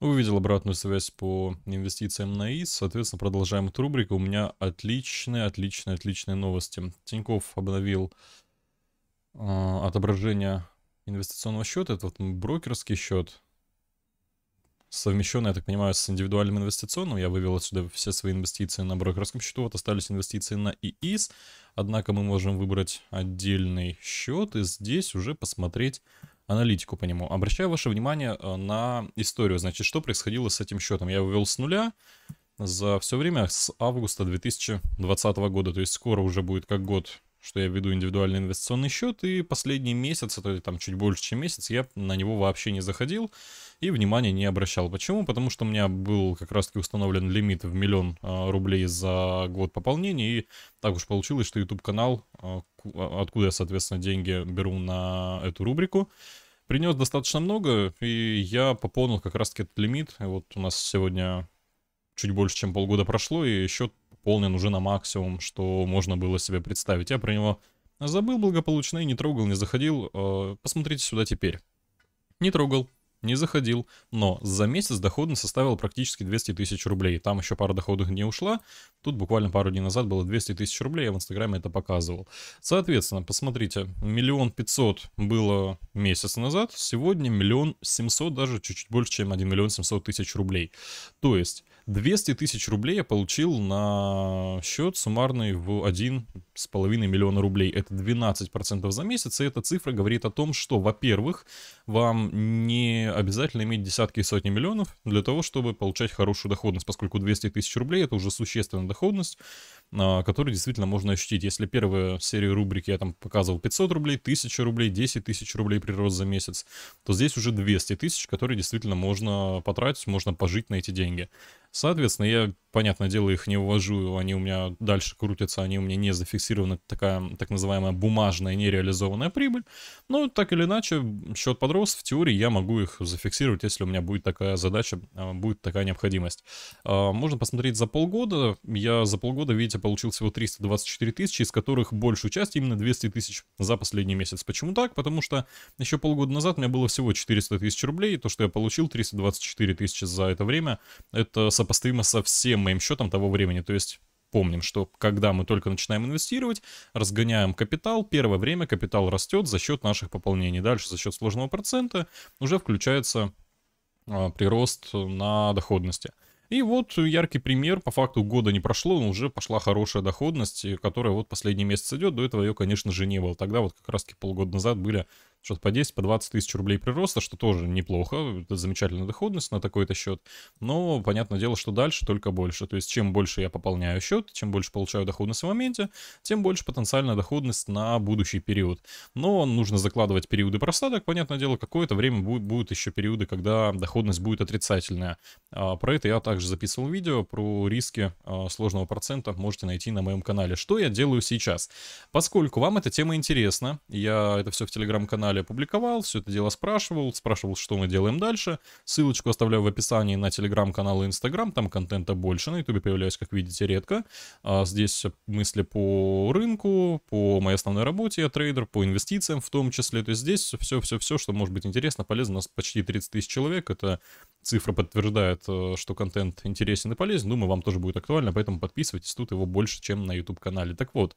Увидел обратную связь по инвестициям на ИС, соответственно, продолжаем эту рубрику. У меня отличные, отличные, отличные новости. Тиньков обновил э, отображение инвестиционного счета, это вот брокерский счет, совмещенный, я так понимаю, с индивидуальным инвестиционным. Я вывел отсюда все свои инвестиции на брокерском счету, вот остались инвестиции на ИИС, однако мы можем выбрать отдельный счет и здесь уже посмотреть аналитику по нему. Обращаю ваше внимание э, на историю, значит, что происходило с этим счетом. Я вывел с нуля за все время с августа 2020 года, то есть скоро уже будет как год что я веду индивидуальный инвестиционный счет, и последний месяц, то есть там чуть больше, чем месяц, я на него вообще не заходил и внимания не обращал. Почему? Потому что у меня был как раз-таки установлен лимит в миллион э, рублей за год пополнения, и так уж получилось, что YouTube-канал, э, откуда я, соответственно, деньги беру на эту рубрику, принес достаточно много, и я пополнил как раз-таки этот лимит. И вот у нас сегодня чуть больше, чем полгода прошло, и счет пополнен уже на максимум, что можно было себе представить. Я про него забыл благополучно и не трогал, не заходил. Э, посмотрите сюда теперь. Не трогал, не заходил, но за месяц доходность составила практически 200 тысяч рублей. Там еще пара доходов не ушла, тут буквально пару дней назад было 200 тысяч рублей, я в инстаграме это показывал. Соответственно, посмотрите, миллион пятьсот было месяц назад, сегодня миллион семьсот, даже чуть-чуть больше, чем 1 миллион семьсот тысяч рублей. То есть 200 тысяч рублей я получил на счет суммарный в 1,5 миллиона рублей. Это 12% за месяц, и эта цифра говорит о том, что, во-первых, вам не обязательно иметь десятки и сотни миллионов для того, чтобы получать хорошую доходность, поскольку 200 тысяч рублей это уже существенная доходность, а, которую действительно можно ощутить. Если первую серию рубрики я там показывал 500 рублей, 1000 рублей, 10 тысяч рублей прирост за месяц, то здесь уже 200 тысяч, которые действительно можно потратить, можно пожить на эти деньги. Соответственно, я, понятное дело, их не увожу, они у меня дальше крутятся, они у меня не зафиксированы, такая так называемая бумажная нереализованная прибыль. Но так или иначе, счет подрос, в теории я могу их зафиксировать, если у меня будет такая задача, а, будет такая необходимость. А, можно посмотреть за полгода, я за полгода, видите, получил всего 324 тысячи, из которых большую часть именно 200 тысяч за последний месяц. Почему так? Потому что еще полгода назад у меня было всего 400 тысяч рублей, и то, что я получил 324 тысячи за это время, это сопоставимо со всем моим счетом того времени. То есть помним, что когда мы только начинаем инвестировать, разгоняем капитал, первое время капитал растет за счет наших пополнений. Дальше за счет сложного процента уже включается а, прирост на доходности. И вот яркий пример, по факту года не прошло, но уже пошла хорошая доходность, которая вот последний месяц идет, до этого ее, конечно же, не было. Тогда вот как раз-таки полгода назад были что-то по 10, по 20 тысяч рублей прироста, что тоже неплохо, это замечательная доходность на такой-то счет, но понятное дело, что дальше только больше, то есть чем больше я пополняю счет, чем больше получаю доходность в моменте, тем больше потенциальная доходность на будущий период. Но нужно закладывать периоды просадок, понятное дело, какое-то время будет, будут еще периоды, когда доходность будет отрицательная. А, про это я также записывал видео, про риски а, сложного процента можете найти на моем канале. Что я делаю сейчас? Поскольку вам эта тема интересна, я это все в телеграм-канале канале опубликовал, все это дело спрашивал, спрашивал, что мы делаем дальше. Ссылочку оставляю в описании на телеграм-канал и инстаграм, там контента больше, на ютубе появляюсь, как видите, редко. А здесь мысли по рынку, по моей основной работе, я трейдер, по инвестициям в том числе. То есть здесь все-все-все, что может быть интересно, полезно. У нас почти 30 тысяч человек, это цифра подтверждает, э, что контент интересен и полезен. Думаю, вам тоже будет актуально, поэтому подписывайтесь, тут его больше, чем на YouTube-канале. Так вот,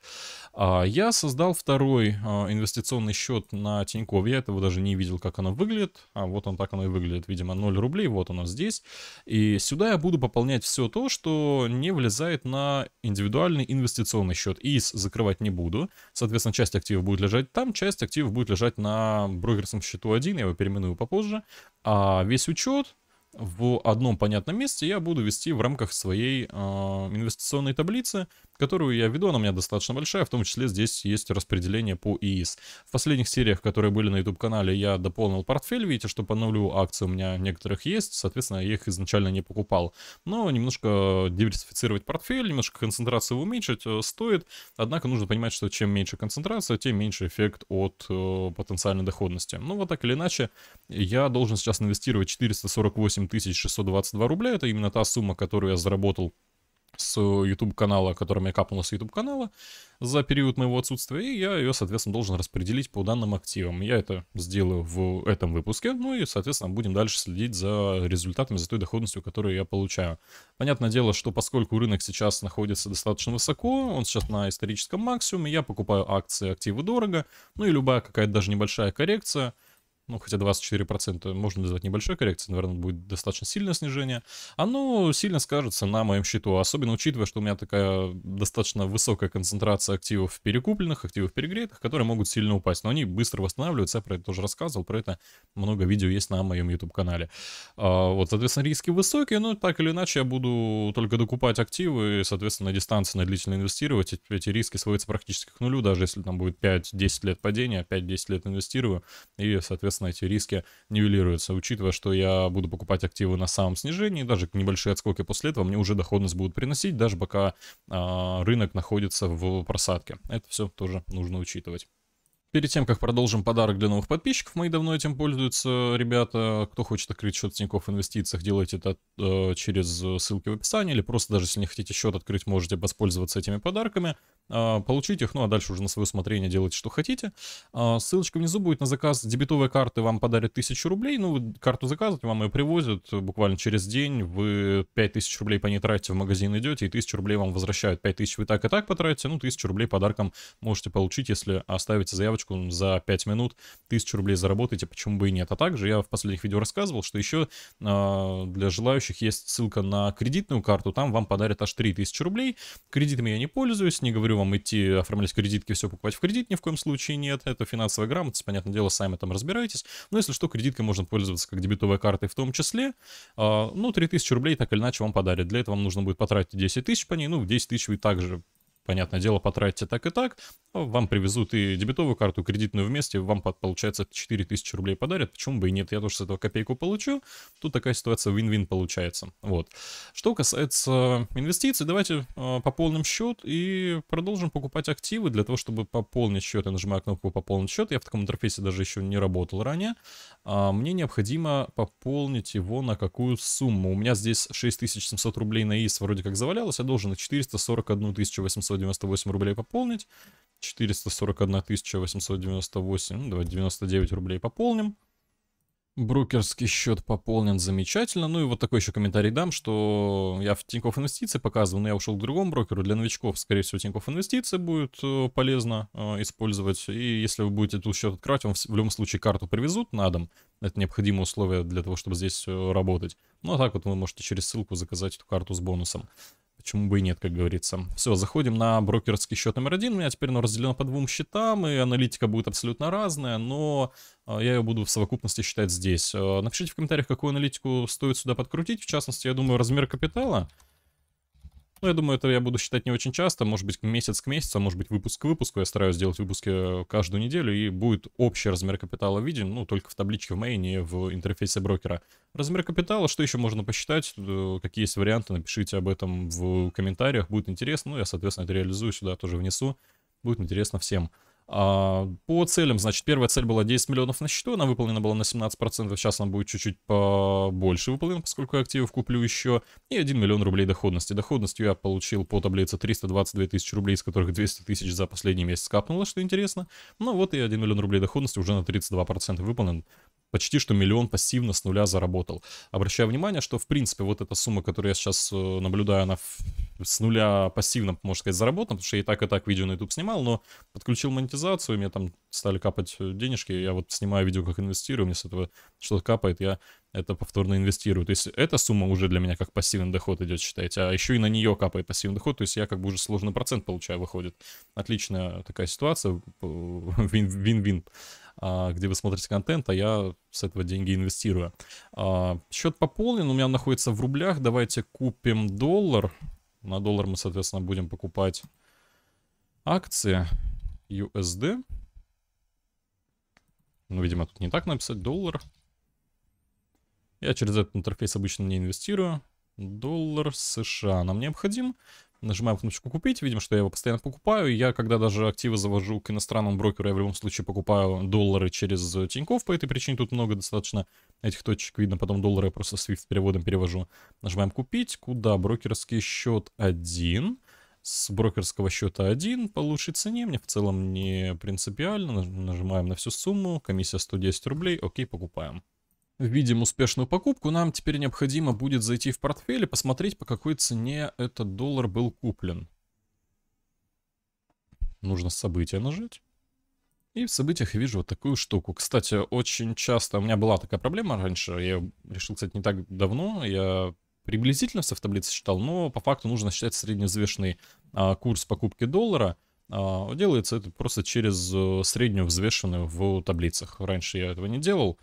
а, я создал второй а, инвестиционный счет на Тинькофф. Я этого даже не видел, как оно выглядит. А вот он так оно и выглядит. Видимо, 0 рублей, вот оно здесь. И сюда я буду пополнять все то, что не влезает на индивидуальный инвестиционный счет. ИС закрывать не буду. Соответственно, часть активов будет лежать там, часть активов будет лежать на брокерском счету 1, я его переименую попозже. А весь учет в одном понятном месте я буду вести в рамках своей э, инвестиционной таблицы, которую я веду, она у меня достаточно большая, в том числе здесь есть распределение по ИИС. В последних сериях, которые были на YouTube-канале, я дополнил портфель, видите, что по нулю акций у меня некоторых есть, соответственно, я их изначально не покупал. Но немножко диверсифицировать портфель, немножко концентрацию уменьшить э, стоит, однако нужно понимать, что чем меньше концентрация, тем меньше эффект от э, потенциальной доходности. Ну вот так или иначе, я должен сейчас инвестировать 448 622 рубля, это именно та сумма, которую я заработал с YouTube канала, которым я капнул с YouTube канала за период моего отсутствия, и я ее, соответственно, должен распределить по данным активам. Я это сделаю в этом выпуске, ну и, соответственно, будем дальше следить за результатами, за той доходностью, которую я получаю. Понятное дело, что поскольку рынок сейчас находится достаточно высоко, он сейчас на историческом максимуме, я покупаю акции, активы дорого, ну и любая какая-то даже небольшая коррекция – ну, хотя 24% можно назвать небольшой коррекцией, наверное, будет достаточно сильное снижение, оно сильно скажется на моем счету, особенно учитывая, что у меня такая достаточно высокая концентрация активов перекупленных, активов перегретых, которые могут сильно упасть, но они быстро восстанавливаются, я про это тоже рассказывал, про это много видео есть на моем YouTube-канале. А, вот, соответственно, риски высокие, но так или иначе я буду только докупать активы, и, соответственно, на дистанции, на длительно инвестировать, эти, риски сводятся практически к нулю, даже если там будет 5-10 лет падения, 5-10 лет инвестирую, и, соответственно, соответственно, эти риски нивелируются. Учитывая, что я буду покупать активы на самом снижении, даже небольшие отскоки после этого мне уже доходность будут приносить, даже пока а, рынок находится в просадке. Это все тоже нужно учитывать. Перед тем, как продолжим подарок для новых подписчиков, мои давно этим пользуются ребята. Кто хочет открыть счет в Инвестициях, делайте это э, через ссылки в описании, или просто даже если не хотите счет открыть, можете воспользоваться этими подарками. А, получить их, ну а дальше уже на свое усмотрение делайте, что хотите. А, ссылочка внизу будет на заказ. Дебетовой карты, вам подарят 1000 рублей, ну вы карту заказываете, вам ее привозят. Буквально через день, вы 5000 рублей по ней тратите, в магазин идете, и 1000 рублей вам возвращают, 5000 вы так и так потратите, ну 1000 рублей подарком можете получить, если оставите заявочку за 5 минут, 1000 рублей заработаете, почему бы и нет. А также я в последних видео рассказывал, что еще а, для желающих есть ссылка на кредитную карту, там вам подарят аж 3000 рублей, кредитами я не пользуюсь, не говорю вам идти оформлять кредитки, все покупать в кредит, ни в коем случае нет. Это финансовая грамотность, понятное дело, сами там разбираетесь. Но если что, кредиткой можно пользоваться как дебетовой картой в том числе. А, ну, 3000 рублей так или иначе вам подарят. Для этого вам нужно будет потратить 10 тысяч по ней. Ну, в 10 тысяч вы также понятное дело, потратите так и так, вам привезут и дебетовую карту, и кредитную вместе, вам получается 4000 рублей подарят, почему бы и нет, я тоже с этого копейку получу, тут такая ситуация вин-вин получается, вот. Что касается инвестиций, давайте э, пополним счет и продолжим покупать активы для того, чтобы пополнить счет, я нажимаю кнопку пополнить счет, я в таком интерфейсе даже еще не работал ранее, а мне необходимо пополнить его на какую сумму, у меня здесь 6700 рублей на ИС вроде как завалялось, я должен на 441 800 898 рублей пополнить. 441 898, ну, давайте 99 рублей пополним. Брокерский счет пополнен замечательно. Ну и вот такой еще комментарий дам, что я в Тинькофф Инвестиции показывал, но я ушел к другому брокеру. Для новичков, скорее всего, Тинькофф Инвестиции будет э, полезно э, использовать. И если вы будете этот счет открывать, вам в, в любом случае карту привезут на дом. Это необходимое условие для того, чтобы здесь э, работать. Ну а так вот вы можете через ссылку заказать эту карту с бонусом. Почему бы и нет, как говорится. Все, заходим на брокерский счет номер один. У меня теперь оно разделено по двум счетам, и аналитика будет абсолютно разная, но а, я ее буду в совокупности считать здесь. А, напишите в комментариях, какую аналитику стоит сюда подкрутить. В частности, я думаю, размер капитала. Ну, я думаю, это я буду считать не очень часто, может быть, месяц к месяцу, а может быть, выпуск к выпуску. Я стараюсь делать выпуски каждую неделю, и будет общий размер капитала виден, ну, только в табличке в моей, не в интерфейсе брокера. Размер капитала, что еще можно посчитать, э, какие есть варианты, напишите об этом в комментариях, будет интересно. Ну, я, соответственно, это реализую, сюда тоже внесу, будет интересно всем. А, по целям, значит, первая цель была 10 миллионов на счету, она выполнена была на 17%, сейчас она будет чуть-чуть побольше выполнена, поскольку я активов куплю еще, и 1 миллион рублей доходности. Доходностью я получил по таблице 322 тысячи рублей, из которых 200 тысяч за последний месяц капнуло, что интересно. Ну вот и 1 миллион рублей доходности уже на 32% выполнен почти что миллион пассивно с нуля заработал. Обращаю внимание, что в принципе вот эта сумма, которую я сейчас э, наблюдаю, она с нуля пассивно, можно сказать, заработана, потому что я и так, и так видео на YouTube снимал, но подключил монетизацию, мне там стали капать э, денежки, я вот снимаю видео, как инвестирую, мне с этого что-то капает, я это повторно инвестирую. То есть эта сумма уже для меня как пассивный доход идет, считайте, а еще и на нее капает пассивный доход, то есть я как бы уже сложный процент получаю, выходит. Отличная такая ситуация, вин-вин. А, где вы смотрите контент, а я с этого деньги инвестирую. А, счет пополнен, у меня находится в рублях. Давайте купим доллар. На доллар мы, соответственно, будем покупать акции USD. Ну, видимо, тут не так написать. Доллар. Я через этот интерфейс обычно не инвестирую. Доллар США нам необходим. Нажимаем кнопочку «Купить», видим, что я его постоянно покупаю. Я, когда даже активы завожу к иностранному брокеру, я в любом случае покупаю доллары через Тинькофф, по этой причине тут много достаточно этих точек видно, потом доллары я просто SWIFT переводом перевожу. Нажимаем «Купить», куда? Брокерский счет 1 с брокерского счета 1 по лучшей цене. Мне в целом не принципиально. Нажимаем на всю сумму. Комиссия 110 рублей. Окей, покупаем видим успешную покупку, нам теперь необходимо будет зайти в портфель и посмотреть, по какой цене этот доллар был куплен. Нужно события нажать. И в событиях вижу вот такую штуку. Кстати, очень часто у меня была такая проблема раньше. Я решил, кстати, не так давно. Я приблизительно все в таблице считал, но по факту нужно считать средневзвешенный а, курс покупки доллара. А, делается это просто через э, среднюю взвешенную в таблицах. Раньше я этого не делал.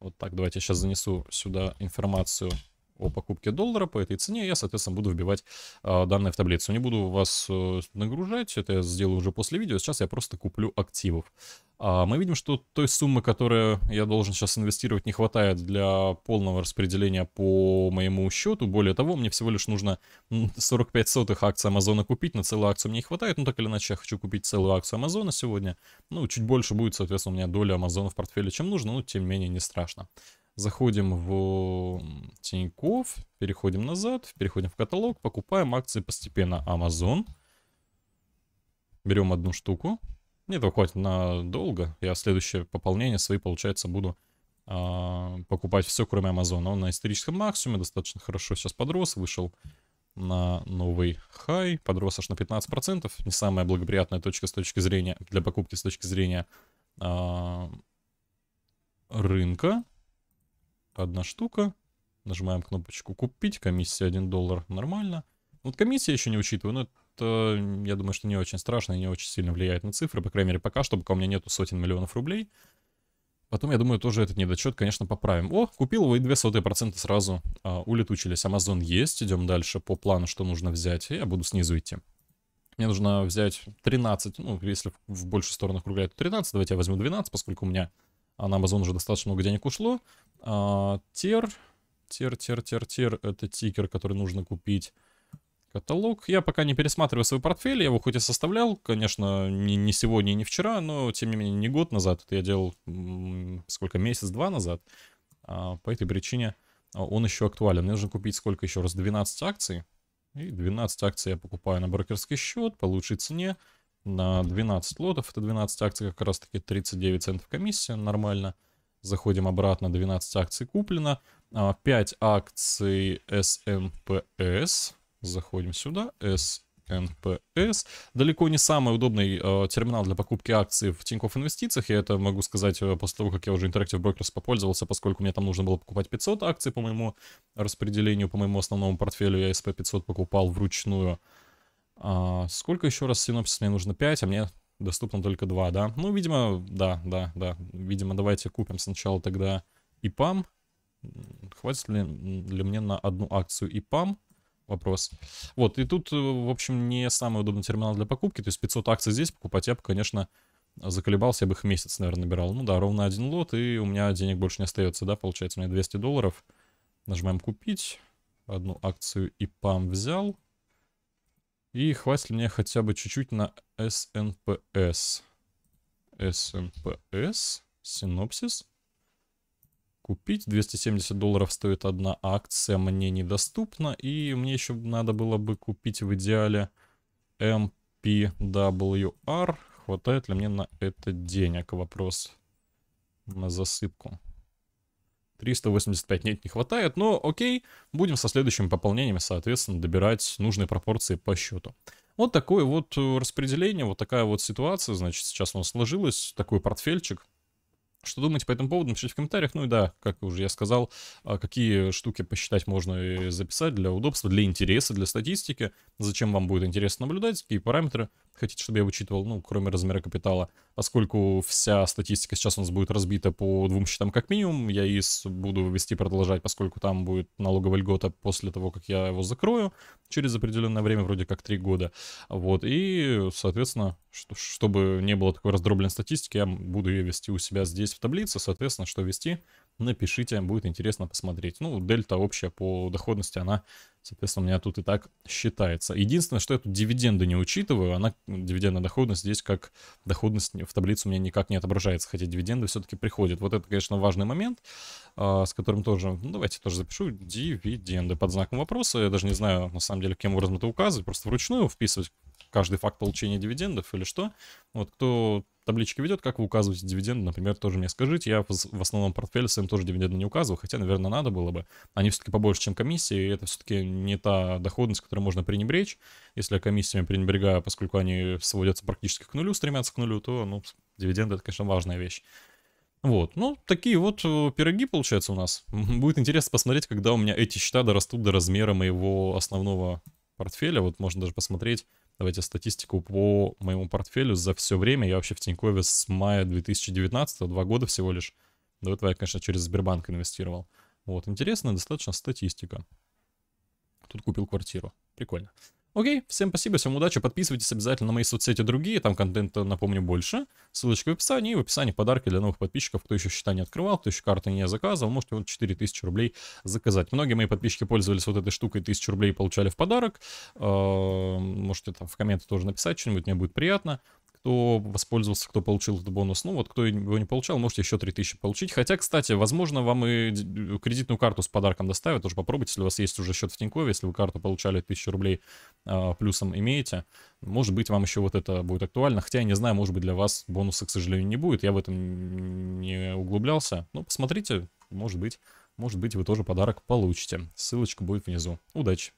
Вот так, давайте я сейчас занесу сюда информацию о покупке доллара по этой цене, я, соответственно, буду вбивать э, данные в таблицу. Не буду вас э, нагружать, это я сделаю уже после видео, сейчас я просто куплю активов. А мы видим, что той суммы, которую я должен сейчас инвестировать, не хватает для полного распределения по моему счету. Более того, мне всего лишь нужно 45 сотых акций Амазона купить, на целую акцию мне не хватает. Ну, так или иначе, я хочу купить целую акцию Амазона сегодня. Ну, чуть больше будет, соответственно, у меня доля Амазона в портфеле, чем нужно, но тем не менее не страшно. Заходим в Тинькофф, переходим назад, переходим в каталог, покупаем акции постепенно Amazon. Берем одну штуку. Мне этого хватит надолго. Я следующее пополнение свои, получается, буду а, покупать все, кроме Амазона. Он на историческом максимуме достаточно хорошо сейчас подрос, вышел на новый хай, подрос аж на 15%. Не самая благоприятная точка с точки зрения, для покупки с точки зрения а, рынка одна штука. Нажимаем кнопочку «Купить», комиссия 1 доллар, нормально. Вот комиссия еще не учитываю, но это, я думаю, что не очень страшно и не очень сильно влияет на цифры, по крайней мере, пока что, пока у меня нету сотен миллионов рублей. Потом, я думаю, тоже этот недочет, конечно, поправим. О, купил его и 200% сразу а, улетучились. Amazon есть, идем дальше по плану, что нужно взять. Я буду снизу идти. Мне нужно взять 13, ну, если в большую сторону округлять, то 13. Давайте я возьму 12, поскольку у меня а на Amazon уже достаточно много денег ушло. А, тер, тер, тер, тер, тер, это тикер, который нужно купить. Каталог. Я пока не пересматриваю свой портфель, я его хоть и составлял, конечно, не, не сегодня не вчера, но, тем не менее, не год назад, это я делал, сколько, месяц-два назад. А, по этой причине а, он еще актуален. Мне нужно купить сколько еще раз? 12 акций. И 12 акций я покупаю на брокерский счет по лучшей цене на 12 лотов. Это 12 акций, как раз таки 39 центов комиссия, нормально. Заходим обратно, 12 акций куплено. 5 а, акций SNPS. Заходим сюда, SNPS. Далеко не самый удобный э, терминал для покупки акций в Тинькофф Инвестициях. Я это могу сказать э, после того, как я уже Interactive Brokers попользовался, поскольку мне там нужно было покупать 500 акций по моему распределению, по моему основному портфелю. Я SP500 покупал вручную. А, сколько еще раз синопсис мне нужно? 5, а мне доступно только 2, да? Ну, видимо, да, да, да. Видимо, давайте купим сначала тогда ИПАМ. Хватит ли, ли мне на одну акцию ИПАМ? Вопрос. Вот, и тут, э, в общем, не самый удобный терминал для покупки. То есть 500 акций здесь покупать я бы, конечно, заколебался, я бы их месяц, наверное, набирал. Ну да, ровно один лот, и у меня денег больше не остается, да, получается, у меня 200 долларов. Нажимаем купить. Одну акцию ИПАМ взял. И хватит ли мне хотя бы чуть-чуть на SNPS. SNPS. Синопсис. Купить. 270 долларов стоит одна акция. Мне недоступна. И мне еще надо было бы купить в идеале MPWR. Хватает ли мне на это денег? Вопрос на засыпку. 385 нет, не хватает, но окей, будем со следующими пополнениями, соответственно, добирать нужные пропорции по счету. Вот такое вот э, распределение, вот такая вот ситуация, значит, сейчас у нас сложилось, такой портфельчик. Что думаете по этому поводу, напишите в комментариях. Ну и да, как уже я сказал, а, какие штуки посчитать можно записать для удобства, для интереса, для статистики. Зачем вам будет интересно наблюдать, какие параметры хотите, чтобы я учитывал, ну, кроме размера капитала. Поскольку вся статистика сейчас у нас будет разбита по двум счетам как минимум, я ИС буду вести продолжать, поскольку там будет налоговая льгота после того, как я его закрою, через определенное время, вроде как три года. Вот, и, соответственно, чтобы не было такой раздробленной статистики, я буду ее вести у себя здесь в таблице, соответственно, что вести, напишите, будет интересно посмотреть. Ну, дельта общая по доходности, она, соответственно, у меня тут и так считается. Единственное, что я тут дивиденды не учитываю, она, дивидендная доходность здесь как доходность в таблице у меня никак не отображается, хотя дивиденды все-таки приходят. Вот это, конечно, важный момент, а, с которым тоже, ну, давайте тоже запишу, дивиденды под знаком вопроса. Я даже не знаю, на самом деле, каким образом это указывать, просто вручную вписывать каждый факт получения дивидендов или что. Вот кто таблички ведет, как вы указываете дивиденды, например, тоже мне скажите. Я в основном портфеле своим тоже дивиденды не указываю, хотя, наверное, надо было бы. Они все-таки побольше, чем комиссии, и это все-таки не та доходность, которую можно пренебречь. Если я комиссиями пренебрегаю, поскольку они сводятся практически к нулю, стремятся к нулю, то, ну, дивиденды — это, конечно, важная вещь. Вот, ну, такие вот э, пироги, получается, у нас. Будет интересно посмотреть, когда у меня эти счета дорастут до размера моего основного портфеля. Вот можно даже посмотреть, Давайте статистику по моему портфелю за все время. Я вообще в Тинькове с мая 2019, два года всего лишь. До этого я, конечно, через Сбербанк инвестировал. Вот, интересная достаточно статистика. Тут купил квартиру. Прикольно. Окей, всем спасибо, всем удачи, подписывайтесь обязательно на мои соцсети другие, там контента, напомню, больше. Ссылочка в описании, и в описании подарки для новых подписчиков, кто еще счета не открывал, кто еще карты не заказывал, можете вот 4000 рублей заказать. Многие мои подписчики пользовались вот этой штукой, 1000 рублей получали в подарок. А, можете там в комменты тоже написать что-нибудь, мне будет приятно кто воспользовался, кто получил этот бонус. Ну вот, кто его не получал, можете еще 3000 получить. Хотя, кстати, возможно, вам и кредитную карту с подарком доставят. Тоже попробуйте, если у вас есть уже счет в Тинькове, если вы карту получали 1000 рублей а, плюсом имеете. Может быть, вам еще вот это будет актуально. Хотя, я не знаю, может быть, для вас бонуса, к сожалению, не будет. Я в этом не углублялся. Ну, посмотрите, может быть, может быть, вы тоже подарок получите. Ссылочка будет внизу. Удачи!